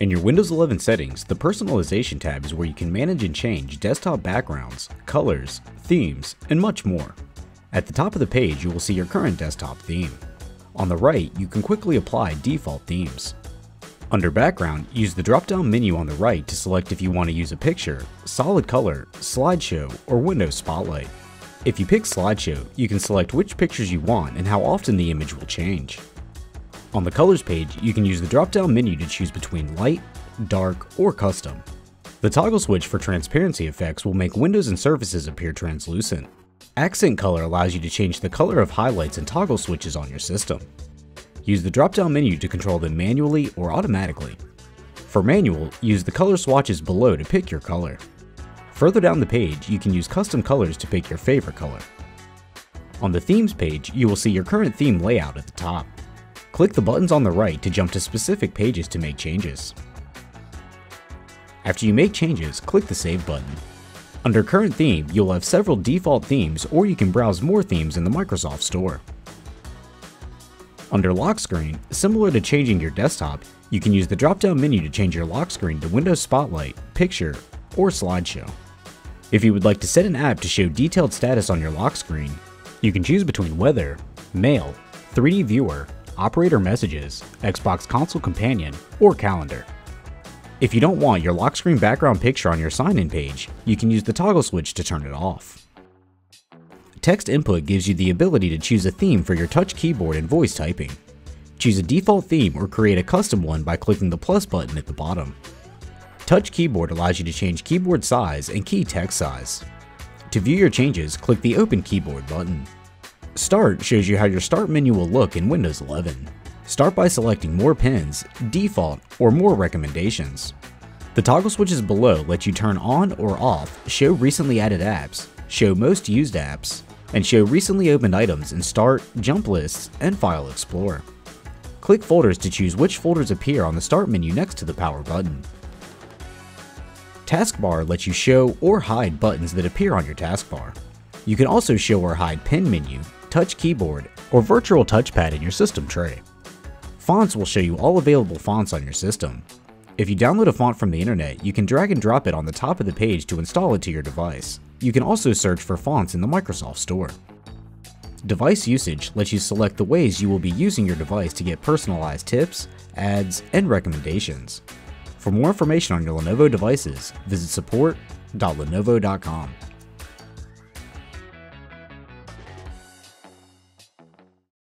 In your Windows 11 settings, the Personalization tab is where you can manage and change desktop backgrounds, colors, themes, and much more. At the top of the page, you will see your current desktop theme. On the right, you can quickly apply default themes. Under Background, use the drop-down menu on the right to select if you want to use a picture, solid color, slideshow, or Windows Spotlight. If you pick slideshow, you can select which pictures you want and how often the image will change. On the colors page, you can use the drop-down menu to choose between light, dark, or custom. The toggle switch for transparency effects will make windows and surfaces appear translucent. Accent color allows you to change the color of highlights and toggle switches on your system. Use the drop-down menu to control them manually or automatically. For manual, use the color swatches below to pick your color. Further down the page, you can use custom colors to pick your favorite color. On the themes page, you will see your current theme layout at the top. Click the buttons on the right to jump to specific pages to make changes. After you make changes, click the Save button. Under Current Theme, you'll have several default themes or you can browse more themes in the Microsoft Store. Under Lock Screen, similar to changing your desktop, you can use the drop-down menu to change your lock screen to Windows Spotlight, Picture, or Slideshow. If you would like to set an app to show detailed status on your lock screen, you can choose between Weather, Mail, 3D Viewer, Operator Messages, Xbox Console Companion, or Calendar. If you don't want your lock screen background picture on your sign-in page, you can use the toggle switch to turn it off. Text input gives you the ability to choose a theme for your touch keyboard and voice typing. Choose a default theme or create a custom one by clicking the plus button at the bottom. Touch Keyboard allows you to change keyboard size and key text size. To view your changes, click the Open Keyboard button. Start shows you how your Start menu will look in Windows 11. Start by selecting More Pins, Default, or More Recommendations. The toggle switches below let you turn on or off, show recently added apps, show most used apps, and show recently opened items in Start, Jump Lists, and File Explorer. Click Folders to choose which folders appear on the Start menu next to the Power button. Taskbar lets you show or hide buttons that appear on your taskbar. You can also show or hide Pen menu, touch keyboard, or virtual touchpad in your system tray. Fonts will show you all available fonts on your system. If you download a font from the internet, you can drag and drop it on the top of the page to install it to your device. You can also search for fonts in the Microsoft Store. Device usage lets you select the ways you will be using your device to get personalized tips, ads, and recommendations. For more information on your Lenovo devices, visit support.lenovo.com.